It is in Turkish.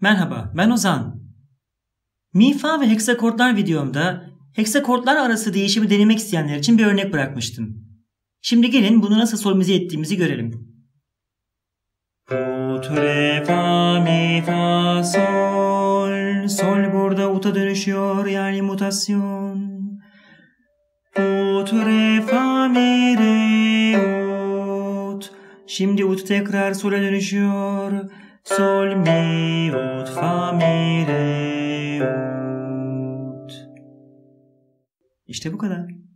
Merhaba, ben Ozan. Mi, fa ve heksakortlar videomda heksakortlar arası değişimi denemek isteyenler için bir örnek bırakmıştım. Şimdi gelin bunu nasıl solmize ettiğimizi görelim. Ut, re, fa, mi, fa, sol. Sol burada uta dönüşüyor yani mutasyon. Ut, re, fa, mi, re, ut. Şimdi ut tekrar sola dönüşüyor. Sol, mi, ut, fa, mi, re, ut. İşte bu kadar.